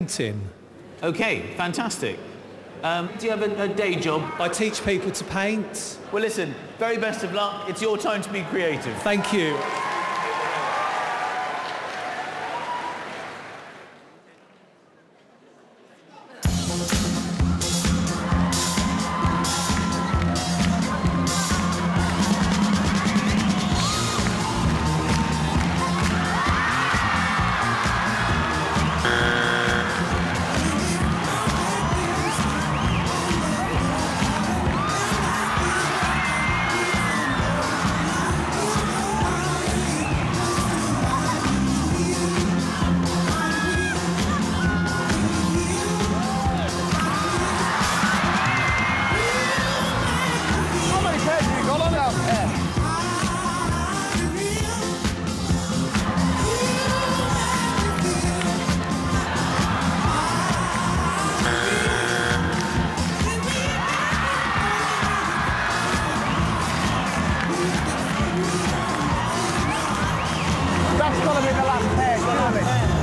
painting. Okay, fantastic. Um, do you have a, a day job? I teach people to paint. Well, listen, very best of luck. It's your time to be creative. Thank you. Toda vez que ela pega, toda vez.